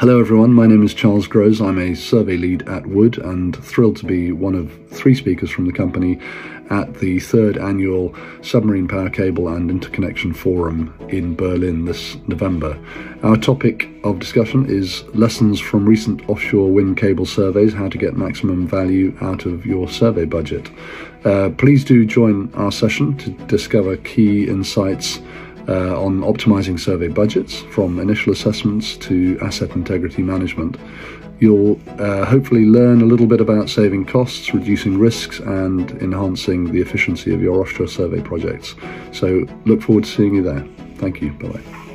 Hello, everyone. My name is Charles Grose. I'm a survey lead at Wood and thrilled to be one of three speakers from the company at the third annual Submarine Power Cable and Interconnection Forum in Berlin this November. Our topic of discussion is lessons from recent offshore wind cable surveys, how to get maximum value out of your survey budget. Uh, please do join our session to discover key insights uh, on optimizing survey budgets from initial assessments to asset integrity management. You'll uh, hopefully learn a little bit about saving costs, reducing risks, and enhancing the efficiency of your offshore survey projects. So, look forward to seeing you there. Thank you. Bye bye.